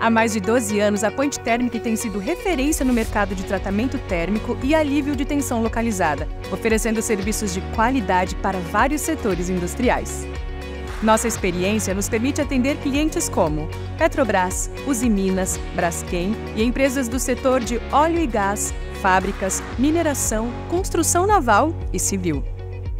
Há mais de 12 anos, a Point Thermic tem sido referência no mercado de tratamento térmico e alívio de tensão localizada, oferecendo serviços de qualidade para vários setores industriais. Nossa experiência nos permite atender clientes como Petrobras, Usiminas, Braskem e empresas do setor de óleo e gás, fábricas, mineração, construção naval e civil.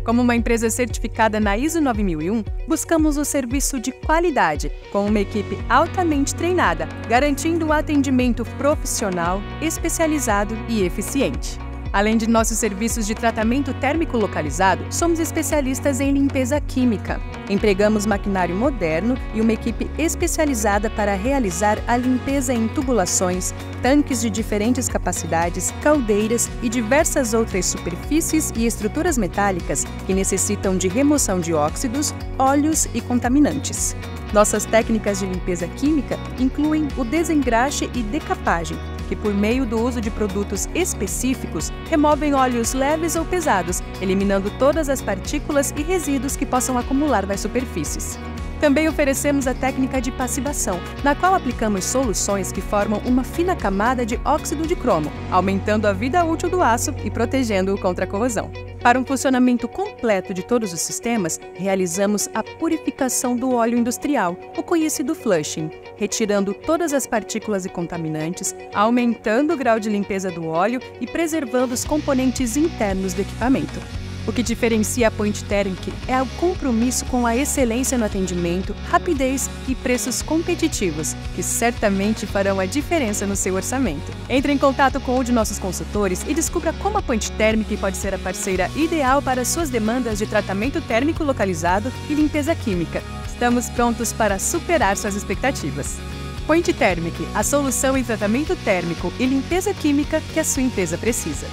Como uma empresa certificada na ISO 9001, buscamos o serviço de qualidade, com uma equipe altamente treinada, garantindo um atendimento profissional, especializado e eficiente. Além de nossos serviços de tratamento térmico localizado, somos especialistas em limpeza química. Empregamos maquinário moderno e uma equipe especializada para realizar a limpeza em tubulações, tanques de diferentes capacidades, caldeiras e diversas outras superfícies e estruturas metálicas que necessitam de remoção de óxidos, óleos e contaminantes. Nossas técnicas de limpeza química incluem o desengraxe e decapagem, que, por meio do uso de produtos específicos, removem óleos leves ou pesados, eliminando todas as partículas e resíduos que possam acumular nas superfícies. Também oferecemos a técnica de passivação, na qual aplicamos soluções que formam uma fina camada de óxido de cromo, aumentando a vida útil do aço e protegendo-o contra a corrosão. Para um funcionamento completo de todos os sistemas, realizamos a purificação do óleo industrial, o conhecido flushing, retirando todas as partículas e contaminantes, aumentando o grau de limpeza do óleo e preservando os componentes internos do equipamento. O que diferencia a Point Thermic é o compromisso com a excelência no atendimento, rapidez e preços competitivos, que certamente farão a diferença no seu orçamento. Entre em contato com um de nossos consultores e descubra como a Point Thermic pode ser a parceira ideal para suas demandas de tratamento térmico localizado e limpeza química. Estamos prontos para superar suas expectativas. Point Thermic, a solução em tratamento térmico e limpeza química que a sua empresa precisa.